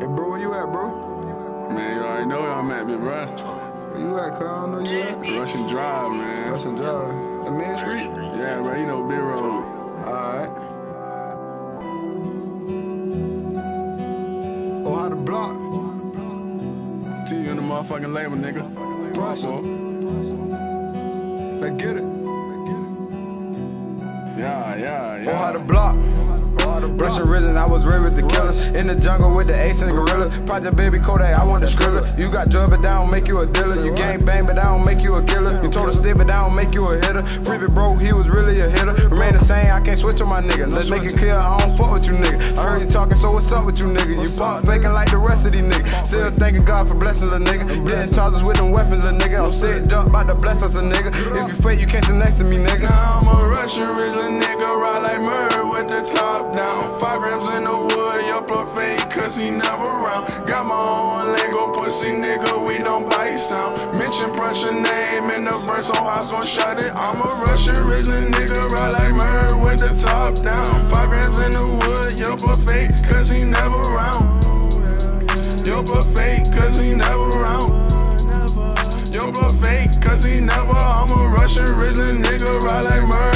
Hey, bro, where you at, bro? Man, you already know where I'm at, big bro. Where you at, cuz? I don't know you at. Russian Drive, man. Russian Drive. The main street? Yeah, bro, you know Big Road. Alright. Oh, how the block? T you in the motherfucking label, nigga. Russell. Let's get it. Yeah, yeah, yeah. Oh, how the block? Russian risen, I was raised with the killers. In the jungle with the ace and the gorilla. Project baby Kodak, I want the skrilla. You got drug, but that don't make you a dealer. You gang bang, but that don't make you a killer. You told a stick, but that don't make you a hitter. Free bro, he was really a hitter. Remain the same, I can't switch on my nigga. Let's make it clear, I don't fuck with you nigga. I heard you talking, so what's up with you nigga? You pop faking like the rest of these niggas. Still thanking God for blessing the nigga. Getting charges with them weapons, the nigga. I'm still up about to bless us a nigga. If you fake, you can't sit next to me, nigga. Now I'm a Russian Ridley nigga, ride like Murray with the top down. Five grams in the wood, your plug fake, cause he never around. Got my own Lego pussy nigga, we don't bite sound. Mention Pressure name in the verse, so house gon' shut it. I'm a Russian Ridley nigga, ride like Murray with the top down. Five grams in the wood, your plug fake, cause he never around. Your plug fake, cause he never around. Your blood fake, cause he never. I'm a Russian Ridley nigga, ride like Murray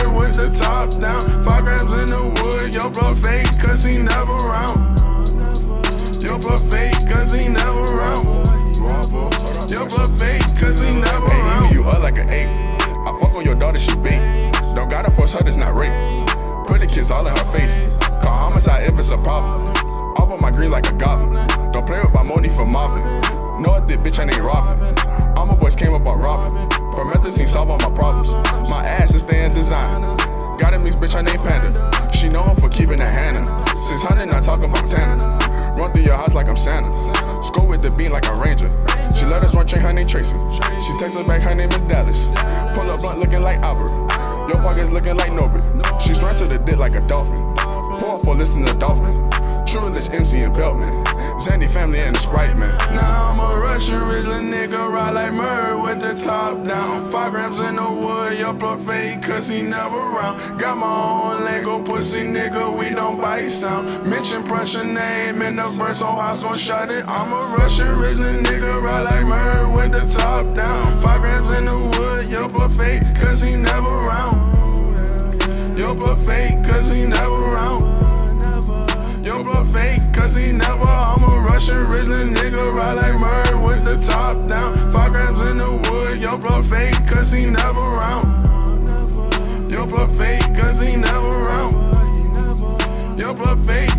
cause he never around. Your fake, cause he never Hey, around. You up like an eight. I fuck on your daughter, she bait. Don't gotta force her, that's not rape. Put the kids all in her face. Call homicide if it's a problem. Up on my green like a goblin. Don't play with my money for mobbing. Know it, bitch, I ain't robbing. All my boys came up on robbing. From Methazine, solve all my problems. Beam like a ranger. She let us run train, her name Tracy. She texts us back, her name is Dallas. Pull up blunt looking like Albert. Your pockets looking like Norbert. She swam to the dick like a dolphin. Pour for listen to Dolphin. Zandy family and the Sprite man. Now I'm a Russian Ridley nigga, ride like Murray with the top down. Five grams in the wood, your plug fake, cause he never around. Got my own Lego pussy nigga, we don't bite sound. Mention pressure name in the verse, so house gon' shut it. I'm a Russian Ridley nigga, ride like Murray with the top down. Five Russian Ridley nigga, ride like Murray with the top down. Five grams in the wood, your blood fake, cause he never around. Your blood fake, cause he never around. Your blood fake,